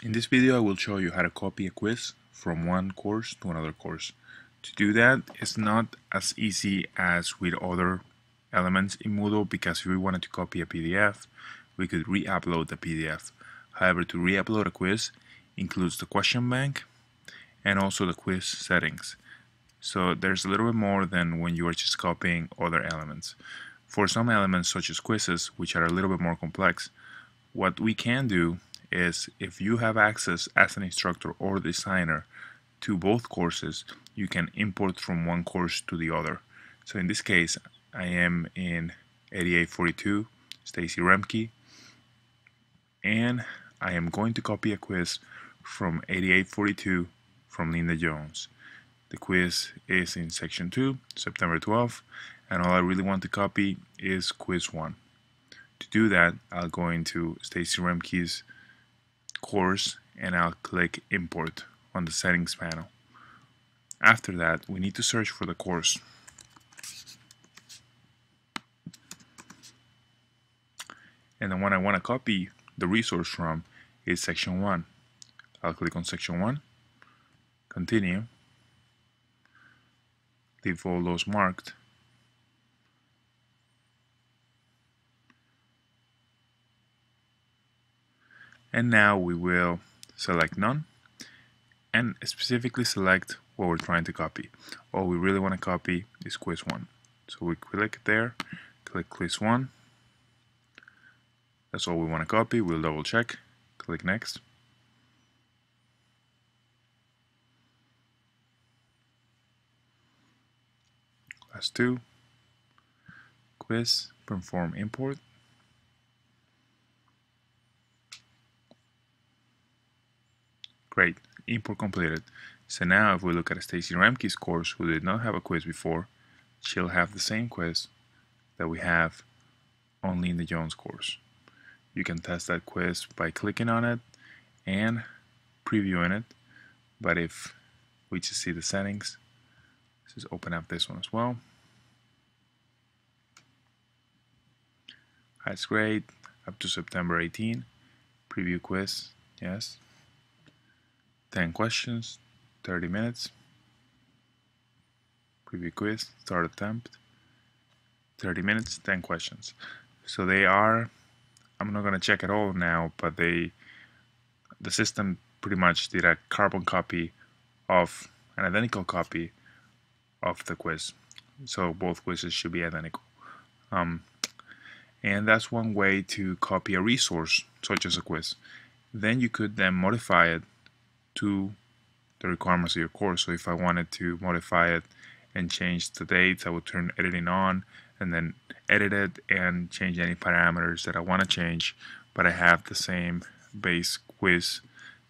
In this video I will show you how to copy a quiz from one course to another course. To do that it's not as easy as with other elements in Moodle because if we wanted to copy a PDF we could re-upload the PDF. However to re-upload a quiz includes the question bank and also the quiz settings. So there's a little bit more than when you are just copying other elements. For some elements such as quizzes which are a little bit more complex what we can do is if you have access as an instructor or designer to both courses, you can import from one course to the other. So in this case, I am in 8842, Stacy Remke, and I am going to copy a quiz from 8842 from Linda Jones. The quiz is in section 2, September 12th, and all I really want to copy is quiz 1. To do that, I'll go into Stacy Remke's course and I'll click import on the settings panel. After that we need to search for the course. And the one I want to copy the resource from is section 1. I'll click on section 1, continue, leave all those marked, and now we will select none and specifically select what we're trying to copy. All we really want to copy is quiz 1 so we click there click quiz 1 that's all we want to copy. We'll double check. Click next. Class 2 quiz perform import Great, import completed. So now if we look at Stacy Remke's course who did not have a quiz before, she'll have the same quiz that we have on Linda Jones course. You can test that quiz by clicking on it and previewing it. But if we just see the settings, let's just open up this one as well. That's great. Up to September 18. Preview quiz. Yes. 10 questions, 30 minutes. Preview quiz, start attempt, 30 minutes, 10 questions. So they are, I'm not going to check it all now, but they, the system pretty much did a carbon copy of an identical copy of the quiz. So both quizzes should be identical. Um, and that's one way to copy a resource, such as a quiz. Then you could then modify it to the requirements of your course. So if I wanted to modify it and change the dates, I would turn editing on and then edit it and change any parameters that I want to change, but I have the same base quiz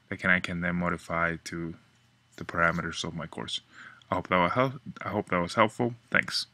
that can I can then modify to the parameters of my course. I hope that was help I hope that was helpful. Thanks.